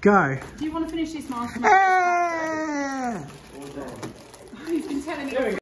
Go. Do you want to finish this, Mark? Ah! Eh! Oh,